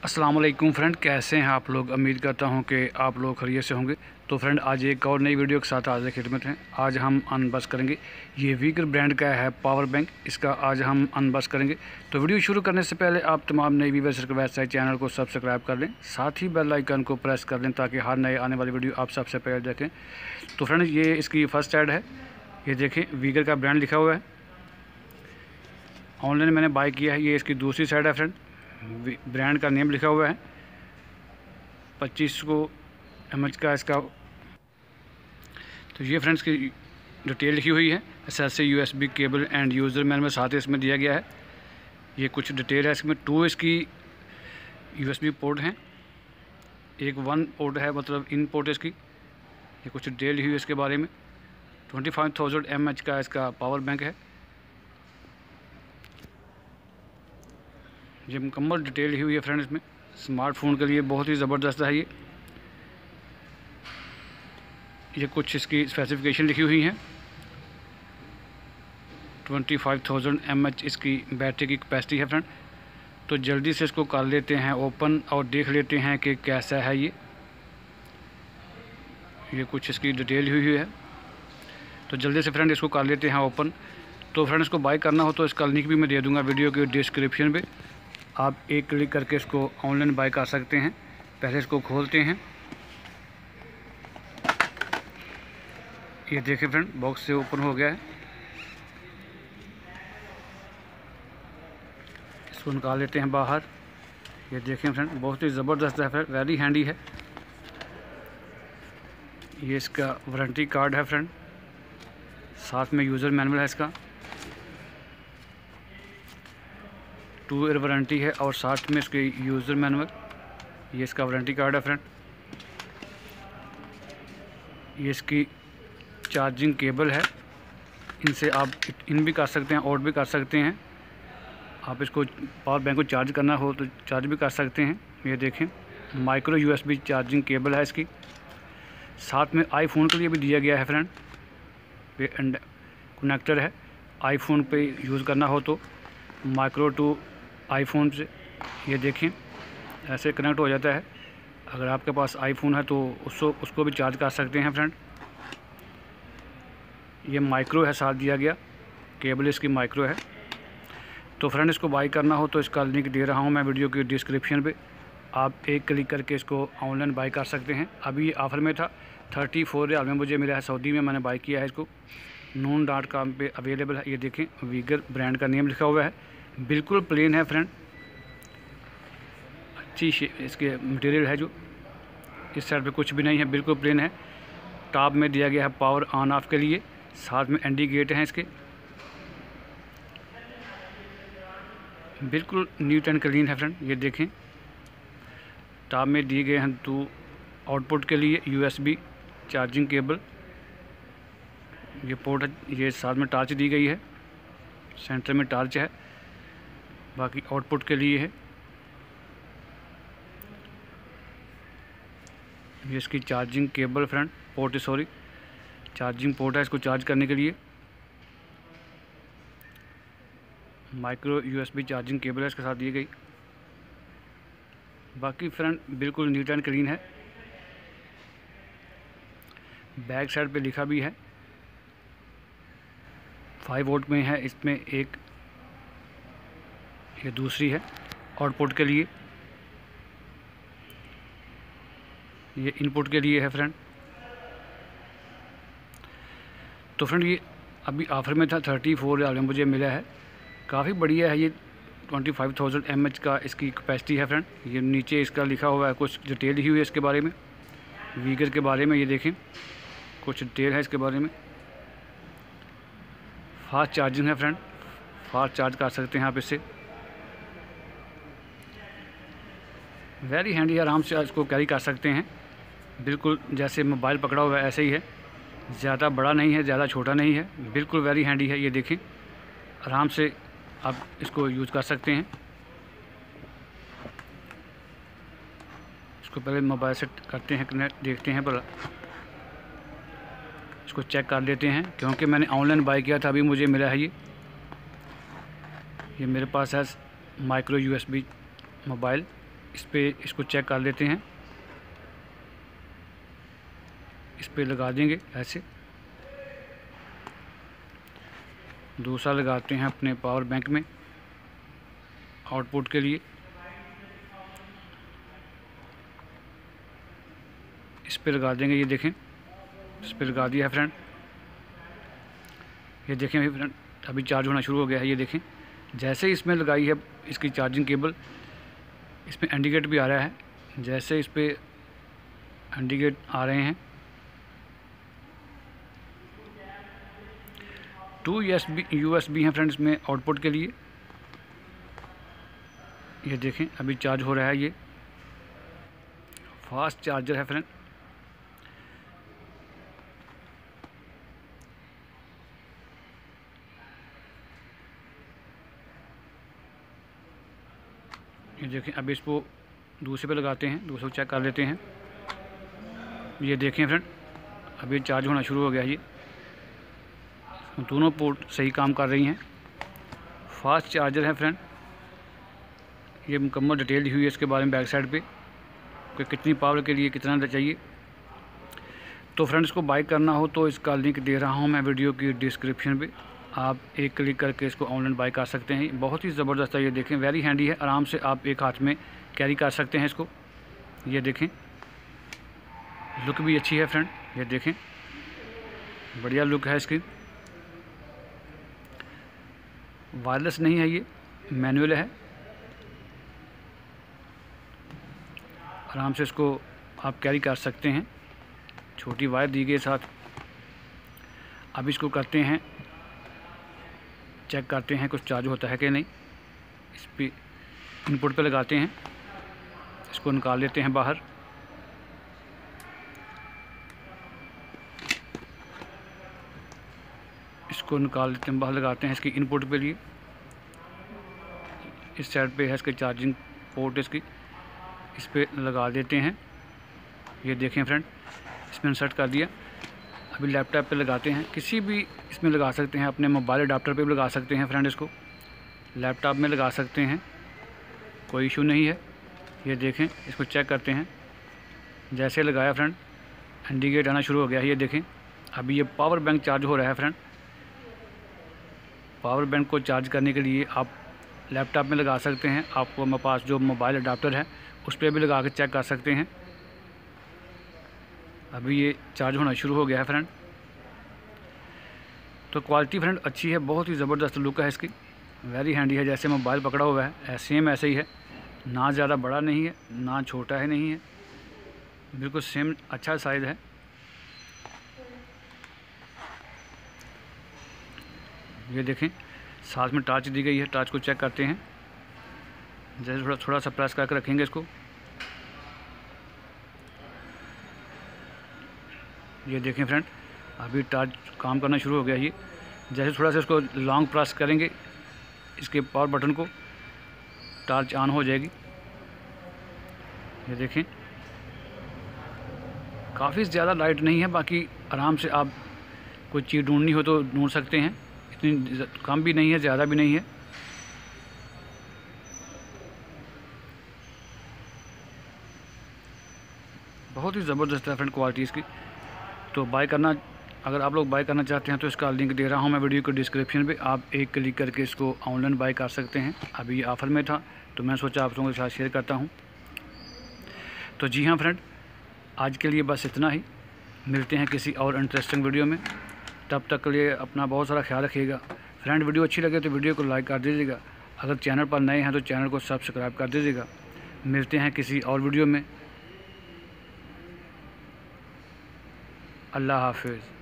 वालेकुम फ्रेंड, कैसे हैं आप लोग? उम्मीद करता हूँ कि आप लोग खरीय से होंगे। तो फ्रेंड, आज एक और नई वीडियो के साथ आज खिदमत हैं। आज हम अनबस करेंगे। ये वीकर ब्रांड का है पावर बैंक। इसका आज हम अनबस करेंगे। तो वीडियो शुरू करने से पहले आप तमाम नई वीवर्स रिक्वेस्ट है चैनल को सब्सक्राइब कर लें। साथ ही बेल आइकन को प्रेस कर लें ताकि हर नए आने वाली वीडियो आप सबसे पहले देखें। तो फ्रेंड, ये इसकी फ़र्स्ट एड है। ये देखें वीगर का ब्रांड लिखा हुआ है। ऑनलाइन मैंने बाई किया है। ये इसकी दूसरी साइड है फ्रेंड। ब्रांड का नेम लिखा हुआ है। पच्चीस को एम का इसका। तो ये फ्रेंड्स की डिटेल लिखी हुई है। S S cable and user manual में साथ ही इसमें दिया गया है। ये कुछ डिटेल है इसमें। टू इसकी यू एस बी पोर्ट हैं। एक वन पोर्ट है मतलब इन पोर्ट इसकी। ये कुछ डिटेल हुई इसके बारे में। Twenty five thousand M H का इसका पावर बैंक है। ये मुकम्मल डिटेल ही हुई है फ्रेंड इसमें स्मार्टफ़ोन के लिए बहुत ही ज़बरदस्त है ये। ये कुछ इसकी स्पेसिफिकेशन लिखी हुई हैं। Twenty five thousand M H इसकी बैटरी की कैपेसिटी है फ्रेंड तो जल्दी से इसको कर लेते हैं ओपन और देख लेते हैं कि कैसा है ये। ये कुछ इसकी डिटेल हुई हुई है। तो जल्दी से फ्रेंड इसको कर लेते हैं ओपन तो फ्रेंड इसको बाई करना हो तो इसका लिंक भी मैं दे दूँगा वीडियो के डिस्क्रिप्शन पे। आप एक क्लिक करके इसको ऑनलाइन बाय कर सकते हैं। पहले इसको खोलते हैं। ये देखिए फ्रेंड बॉक्स से ओपन हो गया है। इसको निकाल लेते हैं बाहर। ये देखें फ्रेंड बहुत ही ज़बरदस्त है फ्रेंड वेरी हैंडी है। ये इसका वारंटी कार्ड है फ्रेंड साथ में यूज़र मैनुअल है इसका। टू ईयर वारंटी है और साथ में इसके यूज़र मैनुअल, ये इसका वारंटी कार्ड है फ्रेंड। ये इसकी चार्जिंग केबल है। इनसे आप इन भी कर सकते हैं आउट भी कर सकते हैं। आप इसको पावर बैंक को चार्ज करना हो तो चार्ज भी कर सकते हैं। ये देखें, माइक्रो यूएसबी चार्जिंग केबल है इसकी। साथ में आईफोन के लिए भी दिया गया है फ्रेंड। ये कनेक्टर है। आईफोन पे यूज़ करना हो तो माइक्रो टू आईफोन से ये देखें, ऐसे कनेक्ट हो जाता है। अगर आपके पास आईफोन है तो उसको उसको भी चार्ज कर सकते हैं फ्रेंड ये माइक्रो है, साथ दिया गया। केबल इसकी माइक्रो है। तो फ्रेंड इसको बाई करना हो तो इसका लिंक दे रहा हूँ मैं वीडियो की डिस्क्रिप्शन पे। आप एक क्लिक करके इसको ऑनलाइन बाई कर सकते हैं। अभी ये ऑफ़र में था थर्टी फोर रियाल में मुझे मिला है सऊदी में, मैंने बाई किया है इसको। नून डॉट कॉम पर अवेलेबल है, ये देखें वीगर ब्रांड का नेम लिखा हुआ है। बिल्कुल प्लेन है फ्रेंड अच्छी इसके मटेरियल है जो। इस साइड पे कुछ भी नहीं है, बिल्कुल प्लेन है। टॉप में दिया गया है पावर ऑन ऑफ़ के लिए। साथ में गेट हैं इसके। बिल्कुल नीट एंड क्लीन है फ्रेंड ये देखें। टॉप में दिए गए हैं दो आउटपुट के लिए यूएसबी चार्जिंग केबल ये पोर्ट ये साथ में टार्च दी गई है। सेंटर में टार्च है। बाकी आउटपुट के लिए है। ये इसकी charging cable friend port sorry. Charging port है इसको चार्ज करने के लिए। माइक्रो यूएसबी चार्जिंग केबल है इसके साथ दी गई। बाकी फ्रेंड बिल्कुल नीट एंड क्लीन है। बैक साइड पे लिखा भी है। फाइव वोल्ट में है, इसमें एक ये दूसरी है आउटपुट के लिए। ये इनपुट के लिए है फ्रेंड। तो फ्रेंड ये अभी ऑफ़र में था थर्टी फोर में मुझे मिला है। काफ़ी बढ़िया है ये twenty five thousand M H का इसकी कैपेसिटी है फ्रेंड। ये नीचे इसका लिखा हुआ है, कुछ डिटेल लिखी हुई है इसके बारे में। वीगर के बारे में ये देखें। कुछ डिटेल है इसके बारे में। फास्ट चार्जिंग है फ्रेंड। फास्ट चार्ज कर सकते हैं आप इससे। वेरी हैंडी आराम से इसको कैरी कर सकते हैं। बिल्कुल जैसे मोबाइल पकड़ा हुआ है, ऐसे ही है। ज़्यादा बड़ा नहीं है, ज़्यादा छोटा नहीं है। बिल्कुल वेरी हैंडी है ये देखें। आराम से आप इसको यूज़ कर सकते हैं। इसको पहले मोबाइल से करते हैं कनेक्ट देखते हैं, पर इसको चेक कर लेते हैं। क्योंकि मैंने ऑनलाइन बाई किया था, अभी मुझे मिला है ये। ये मेरे पास है माइक्रो यूएसबी मोबाइल इस पर इसको चेक कर लेते हैं। इस पर लगा देंगे ऐसे। दूसरा लगाते हैं अपने पावर बैंक में आउटपुट के लिए। इस पर लगा देंगे, ये देखें। इस पर लगा दिया है फ्रेंड ये देखें फ्रेंड अभी चार्ज होना शुरू हो गया है, ये देखें। जैसे इसमें लगाई है, इसकी चार्जिंग केबल इसमें इंडिकेट भी आ रहा है। जैसे इस पर इंडिकेट आ रहे हैं। Two S B U S B हैं फ्रेंड्स में आउटपुट के लिए। ये देखें, अभी चार्ज हो रहा है ये। फास्ट चार्जर है फ्रेंड देखें अभी इसको दूसरे पे लगाते हैं, दूसरे को चेक कर लेते हैं। ये देखें फ्रेंड अभी चार्ज होना शुरू हो गया ये। दोनों पोर्ट सही काम कर रही हैं। फास्ट चार्जर है फ्रेंड। ये मुकम्मल डिटेल दी हुई है इसके बारे में बैक साइड पे कि कितनी पावर के लिए कितना चाहिए। तो फ्रेंड्स को बाइक करना हो तो इसका लिंक दे रहा हूँ मैं वीडियो की डिस्क्रिप्शन पे। आप एक क्लिक करके इसको ऑनलाइन बाई कर सकते हैं। बहुत ही ज़बरदस्त है, ये देखें वेरी हैंडी है। आराम से आप एक हाथ में कैरी कर सकते हैं इसको। ये देखें लुक भी अच्छी है फ्रेंड ये देखें। बढ़िया लुक है इसकी। वायरलेस नहीं है ये मैनुअल है। आराम से इसको आप कैरी कर सकते हैं। छोटी वायर दी गई साथ। अब इसको करते हैं चेक करते हैं कुछ चार्ज होता है कि नहीं। इस पर इनपुट पे लगाते हैं। इसको निकाल लेते हैं बाहर। इसको निकाल लेते हैं, बाहर लगाते हैं इसकी इनपुट पे लिए। इस साइड पे है इसके चार्जिंग पोर्ट इसकी। इस पर लगा देते हैं। ये देखें फ्रेंड, इसमें इंसर्ट कर दिया। अभी लैपटॉप पे लगाते हैं। किसी भी इसमें लगा सकते हैं, अपने मोबाइल अडाप्टर पे भी लगा सकते हैं फ्रेंड इसको लैपटॉप में लगा सकते हैं। कोई इशू नहीं है। ये देखें, इसको चेक करते हैं। जैसे लगाया फ्रेंड इंडिकेट आना शुरू हो गया। है ये देखें, अभी ये पावर बैंक चार्ज हो रहा है फ्रेंड पावर बैंक को चार्ज करने के लिए आप लैपटॉप में लगा सकते हैं। आपको मेरे पास जो मोबाइल अडाप्टर है, उस पर भी लगा कर चेक कर सकते हैं। अभी ये चार्ज होना शुरू हो गया है फ्रेंड तो क्वालिटी फ्रेंड अच्छी है, बहुत ही ज़बरदस्त लुक है इसकी। वेरी हैंडी है, जैसे मोबाइल पकड़ा हुआ है सेम ऐसे ही है। ना ज़्यादा बड़ा नहीं है, ना छोटा है नहीं है। बिल्कुल सेम अच्छा साइज़ है। ये देखें, साथ में टार्च दी गई है टार्च को चेक करते हैं। जैसे थोड़ा थोड़ा सा प्रेस करके रखेंगे इसको। ये देखें फ्रेंड अभी टार्च काम करना शुरू हो गया ये। जैसे थोड़ा सा इसको लॉन्ग प्रेस करेंगे, इसके पावर बटन को टार्च ऑन हो जाएगी। ये देखें। काफ़ी ज़्यादा लाइट नहीं है, बाकी आराम से आप कोई चीज़ ढूंढनी हो तो ढूंढ सकते हैं। इतनी कम भी नहीं है, ज़्यादा भी नहीं है। बहुत ही ज़बरदस्त है फ्रेंड क्वालिटी इसकी। तो बाय करना, अगर आप लोग बाय करना चाहते हैं तो इसका लिंक दे रहा हूँ मैं वीडियो के डिस्क्रिप्शन पे। आप एक क्लिक करके इसको ऑनलाइन बाय कर सकते हैं। अभी ऑफ़र में था तो मैं सोचा आप लोगों के साथ शेयर करता हूँ। तो जी हाँ फ्रेंड आज के लिए बस इतना ही। मिलते हैं किसी और इंटरेस्टिंग वीडियो में। तब तक के लिए अपना बहुत सारा ख्याल रखिएगा। फ्रेंड वीडियो अच्छी लगे तो वीडियो को लाइक कर दीजिएगा। अगर चैनल पर नए हैं तो चैनल को सब्सक्राइब कर दीजिएगा। मिलते हैं किसी और वीडियो में। अल्लाह हाफिज़।